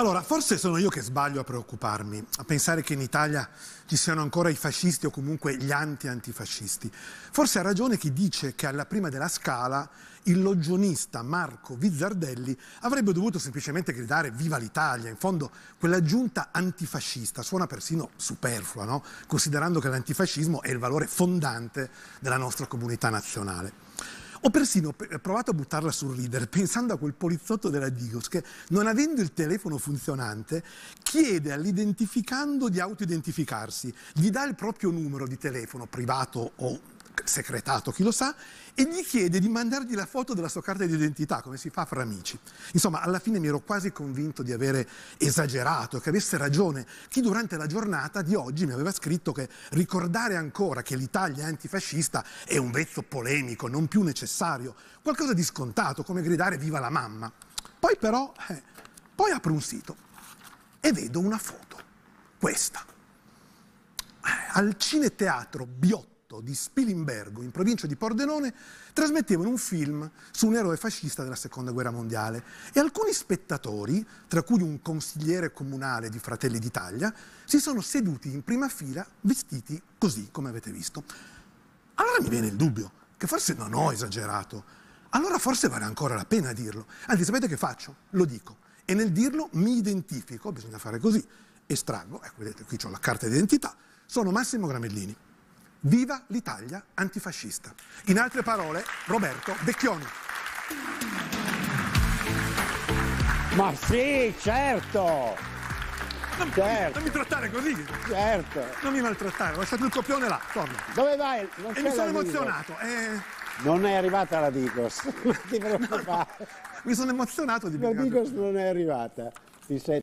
Allora, forse sono io che sbaglio a preoccuparmi, a pensare che in Italia ci siano ancora i fascisti o comunque gli anti-antifascisti. Forse ha ragione chi dice che alla prima della scala il logionista Marco Vizzardelli avrebbe dovuto semplicemente gridare viva l'Italia. In fondo quella giunta antifascista suona persino superflua, no? considerando che l'antifascismo è il valore fondante della nostra comunità nazionale. Ho persino provato a buttarla sul ridere pensando a quel poliziotto della Digos che, non avendo il telefono funzionante, chiede all'identificando di autoidentificarsi, gli dà il proprio numero di telefono privato o segretato, chi lo sa, e gli chiede di mandargli la foto della sua carta di identità, come si fa fra amici. Insomma, alla fine mi ero quasi convinto di avere esagerato, che avesse ragione chi durante la giornata di oggi mi aveva scritto che ricordare ancora che l'Italia è antifascista è un vezzo polemico, non più necessario, qualcosa di scontato, come gridare viva la mamma. Poi però, eh, poi apro un sito e vedo una foto, questa. Eh, al Cineteatro Biotto di Spilimbergo, in provincia di Pordenone, trasmettevano un film su un eroe fascista della seconda guerra mondiale e alcuni spettatori, tra cui un consigliere comunale di Fratelli d'Italia, si sono seduti in prima fila vestiti così come avete visto. Allora mi viene il dubbio che forse non ho esagerato, allora forse vale ancora la pena dirlo. Anzi, sapete che faccio? Lo dico. E nel dirlo mi identifico, bisogna fare così, estraggo, ecco vedete qui ho la carta d'identità, sono Massimo Gramellini. Viva l'Italia antifascista. In altre parole, Roberto Becchioni. Ma sì, certo! Non, certo. non mi trattare così. Certo. Non mi maltrattare, ho lasciato il copione là, torna. Dove vai? Non e mi sono emozionato. Eh... Non è arrivata la Digos, non ti preoccupare. mi sono emozionato di La Digos non è arrivata. Ti sei